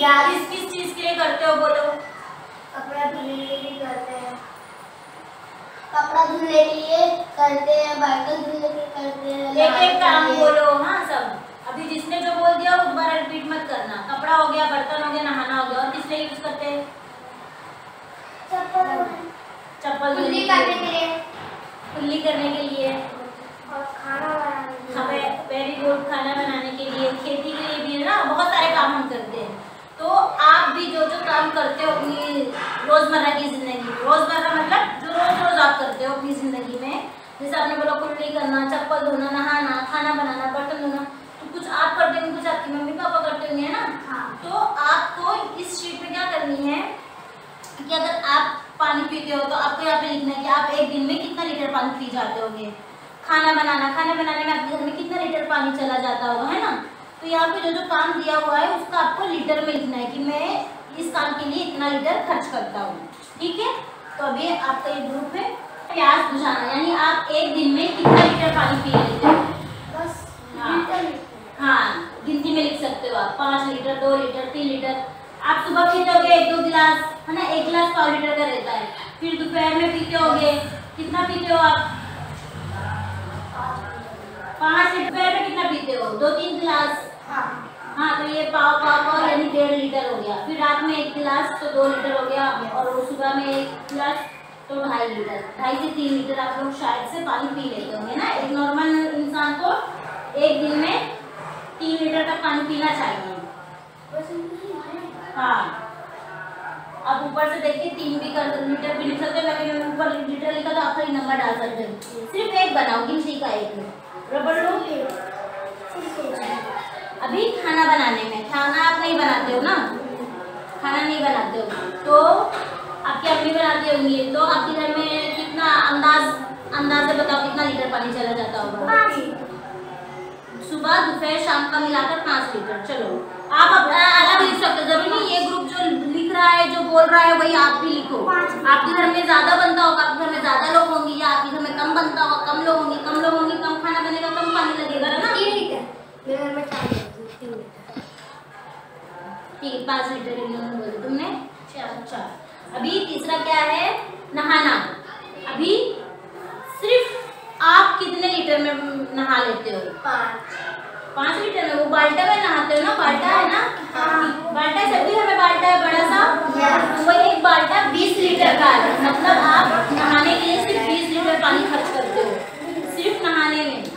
किस किस चीज़ के लिए करते हो बोलो? कपड़ा धुलने के लिए करते हैं। कपड़ा धुलने के लिए करते हैं बर्तन धुलने के लिए करते हैं एक एक काम बोलो हाँ सब। अभी जिसने जो बोल दिया वो दोबारा रिपीट मत करना। कपड़ा हो गया बर्तन हो गया नहाना हो गया और किस लिए यूज़ करते हैं? चप्पल चप्पल धुलने के लिए। कुल्ली करने के लिए और खाना बनाने के लिए हमें वेरी गुड खाना बनाने के लिए खेती के लिए भी है ना बहुत सारे काम हम करते हैं तो आप भी जो जो काम करते हो अपनी रोज़मर्रा की ज़िंदगी रोज़मर्रा मतलब जो रोज रोज आप करते हो अपनी ज़िंदगी में। जैसे आपने बोला कुल्ली करना चप्पल धोना नहाना खाना बनाना बर्तन धोना तो कुछ आप करते होंगे कुछ आपकी मम्मी पापा करते होंगे है ना? हाँ। तो आपको इस शीट में क्या करनी है कि अगर आप पानी पीते हो तो आपको यहाँ पे लिखना है कि आप एक दिन में कितना लीटर पानी पी जाते होगे। खाना बनाना खाना बनाने में आपके घर में कितना लीटर पानी चला जाता होगा है ना? तो यहाँ पे जो जो काम दिया हुआ है उसका आपको लीटर में लिखना है कि मैं इस काम के लिए इतना लीटर खर्च करता हूँ। ठीक है? तो अभी आपका ये ग्रुप है। प्यास बुझाना यानी आप एक दिन में कितना लीटर पानी पी लेते हो? बस हाँ। हाँ गिनती में लिख सकते हो आप। पाँच लीटर दो लीटर तीन लीटर। आप सुबह पीते होगे एक दो गिलास है ना? एक गिलास पाँच लीटर का रहता है। फिर दोपहर में पीते होगे कितना पीते हो आप? पाँच लीटर दोपहर में कितना पीते हो? दो तीन गिलास। हाँ। हाँ तो ये पाव पाव पाव यानी डेढ़ लीटर हो गया फिर रात में एक गिलास तो दो लीटर हो गया और वो सुबह में एक गिलास तो ढाई लीटर ढाई से तीन लीटर आप लोग शायद से पानी पी लेते होंगे ना? एक नॉर्मल इंसान को एक दिन में तीन लीटर तक पानी पीना चाहिए। ही। है। हाँ आप ऊपर से देखिए तीन भी कर लीटर भी लिख सकते हो लेकिन ऊपर लीटर लिखा तो आप सही नंबर डाल सकते हो। सिर्फ़ एक बनाओ गिनती का एक। रबड़ लो। अभी खाना बनाने में खाना आप हो खाना नहीं बनाते हो। तो आपकी अम्मी बनाती होंगी। तो आपके घर में कितना अंदाज अंदाज से बताओ कितना लीटर पानी चला जाता होगा? सुबह दोपहर शाम का मिलाकर पाँच लीटर। चलो। आप अलग लिख सकते ज़रूरी नहीं ये ग्रुप जो लिख रहा है जो बोल रहा है वही आप भी लिखो। आपके घर में ज़्यादा बनता होगा आपके घर में ज़्यादा लोग होंगे या आपके घर में कम बनता होंगे कम लोग होंगे ठीक है पाँच लीटर इन्होंने बोले तुमने चार चार अभी तीसरा क्या है नहाना अभी सिर्फ़ आप कितने लीटर में नहा लेते हो पाँच लीटर में वो बाल्टा में नहाते हो ना बाल्टा है ना हाँ। बाल्टा सभी हमें बाल्टा है बड़ा सा वो एक बाल्टा बीस लीटर का है मतलब आप नहाने के लिए सिर्फ़ बीस लीटर पानी खर्च करते हो सिर्फ़ नहाने में